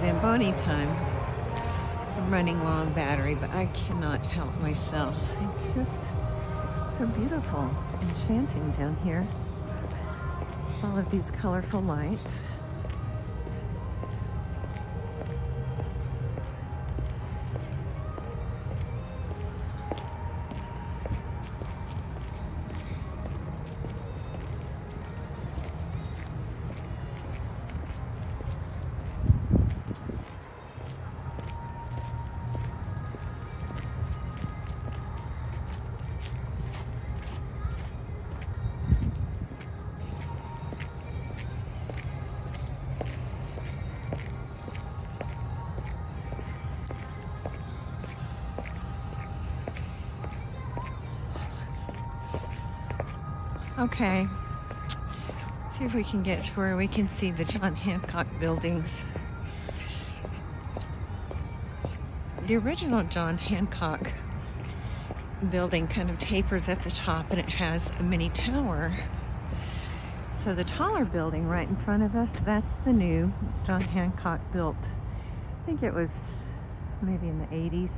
Zamboni time. I'm running low on battery, but I cannot help myself. It's just so beautiful, enchanting down here. All of these colorful lights. Okay. See if we can get to where we can see the John Hancock buildings. The original John Hancock building kind of tapers at the top and it has a mini tower. So the taller building right in front of us, that's the new John Hancock built. I think it was maybe in the 80s,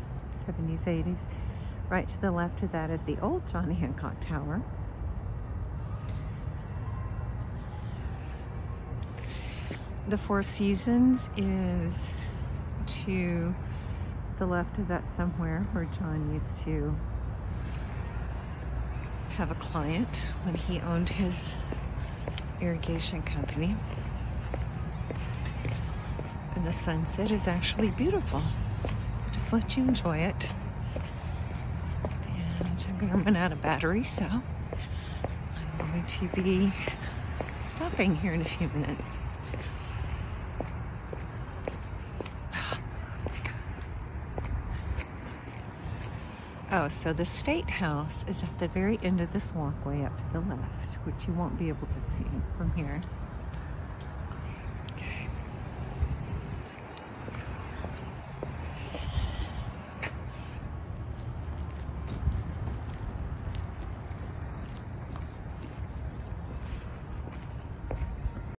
70s, 80s. Right to the left of that is the old John Hancock Tower. The Four Seasons is to the left of that somewhere where John used to have a client when he owned his irrigation company. And the sunset is actually beautiful. Just let you enjoy it. And I'm gonna run out of battery, so I'm going to be stopping here in a few minutes. Oh, so the State House is at the very end of this walkway up to the left, which you won't be able to see from here.